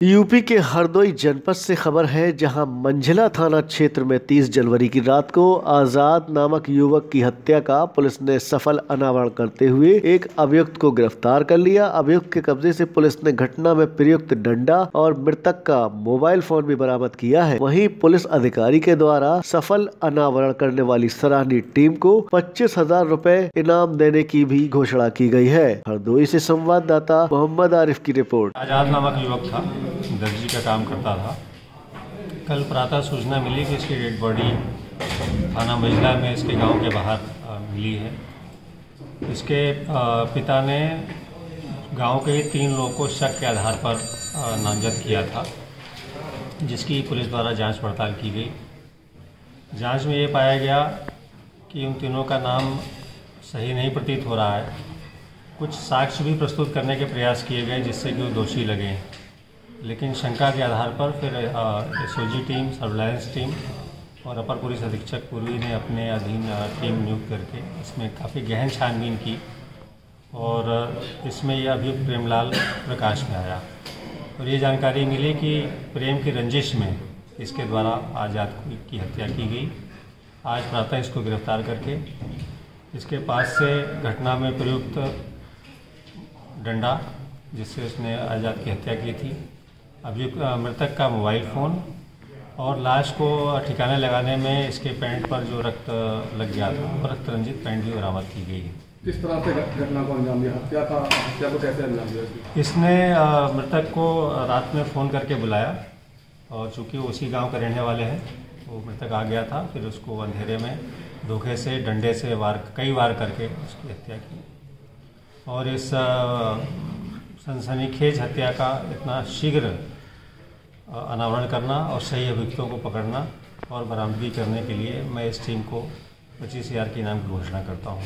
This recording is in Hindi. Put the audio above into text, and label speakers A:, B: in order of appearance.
A: यूपी के हरदोई जनपद से खबर है, जहाँ मंझला थाना क्षेत्र में 30 जनवरी की रात को आज़ाद नामक युवक की हत्या का पुलिस ने सफल अनावरण करते हुए एक अभियुक्त को गिरफ़्तार कर लिया। अभियुक्त के कब्जे से पुलिस ने घटना में प्रयुक्त डंडा और मृतक का मोबाइल फ़ोन भी बरामद किया है। वहीं पुलिस अधिकारी के द्वारा सफल अनावरण करने वाली सराहनीय टीम को पच्चीस हज़ार रूपए इनाम देने की भी घोषणा की गई है। हरदोई ऐसी संवाददाता मोहम्मद आरिफ की रिपोर्ट।
B: आज़ाद नामक युवक था। दर्जी का काम करता था। कल प्रातः सूचना मिली कि इसकी डेड बॉडी थाना महिला में इसके गाँव के बाहर मिली है। इसके पिता ने गाँव के तीन लोगों को शक के आधार पर नामजद किया था, जिसकी पुलिस द्वारा जाँच पड़ताल की गई। जाँच में ये पाया गया कि उन तीनों का नाम सही नहीं प्रतीत हो रहा है। कुछ साक्ष्य भी प्रस्तुत करने के प्रयास किए गए, जिससे कि वो दोषी लगे। लेकिन शंका के आधार पर फिर एस टीम, सर्विलांस टीम और अपर पुलिस अधीक्षक पूर्वी ने अपने अधीन टीम नियुक्त करके इसमें काफ़ी गहन छानबीन की और इसमें यह अभियुक्त प्रेमलाल प्रकाश में आया। और ये जानकारी मिली कि प्रेम की रंजिश में इसके द्वारा आज़ाद की हत्या की गई। आज प्रातः इसको गिरफ़्तार करके इसके पास से घटना में प्रयुक्त डंडा जिससे उसने आज़ाद की हत्या की थी। अभियुक्त मृतक का मोबाइल फ़ोन और लाश को ठिकाने लगाने में इसके पैंट पर जो रक्त लग गया था और रक्त रंजित पैंट भी बरामद की गई है।
C: किस तरह से घटना को अंजाम दिया? हत्या का हत्या को कैसे अंजाम दिया
B: इसने मृतक को रात में फ़ोन करके बुलाया और चूँकि उसी गाँव के रहने वाले हैं वो मृतक आ गया था फिर उसको अंधेरे में धोखे से डंडे से वार कई वार करके उसकी हत्या की। और इस सनसनीखेज हत्या का इतना शीघ्र अनावरण करना और सही अभियुक्तों को पकड़ना और बरामदगी करने के लिए मैं इस टीम को पच्चीस हज़ार के इनाम की घोषणा करता हूँ।